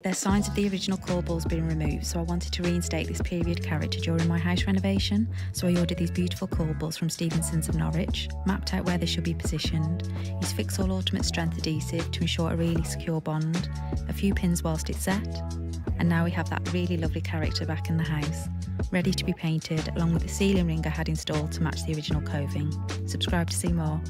There's signs of the original corbels being removed, so I wanted to reinstate this period character during my house renovation. So I ordered these beautiful corbels from Stevenson's of Norwich, mapped out where they should be positioned, used Fix-All Ultimate Strength adhesive to ensure a really secure bond, a few pins whilst it's set, and now we have that really lovely character back in the house, ready to be painted along with the ceiling ring I had installed to match the original coving. Subscribe to see more.